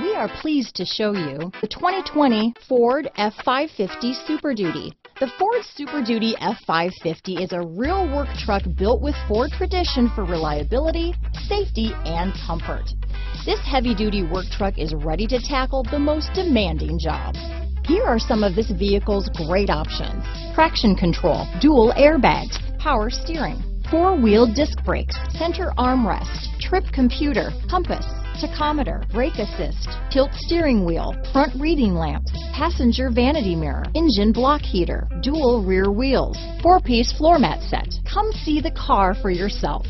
We are pleased to show you the 2020 Ford F550 Super Duty. The Ford Super Duty F550 is a real work truck built with Ford tradition for reliability, safety, and comfort. This heavy-duty work truck is ready to tackle the most demanding jobs. Here are some of this vehicle's great options. Traction control, dual airbags, power steering, four-wheel disc brakes, center armrest, trip computer, compass, tachometer, brake assist, tilt steering wheel, front reading lamps, passenger vanity mirror, engine block heater, dual rear wheels, four-piece floor mat set. Come see the car for yourself.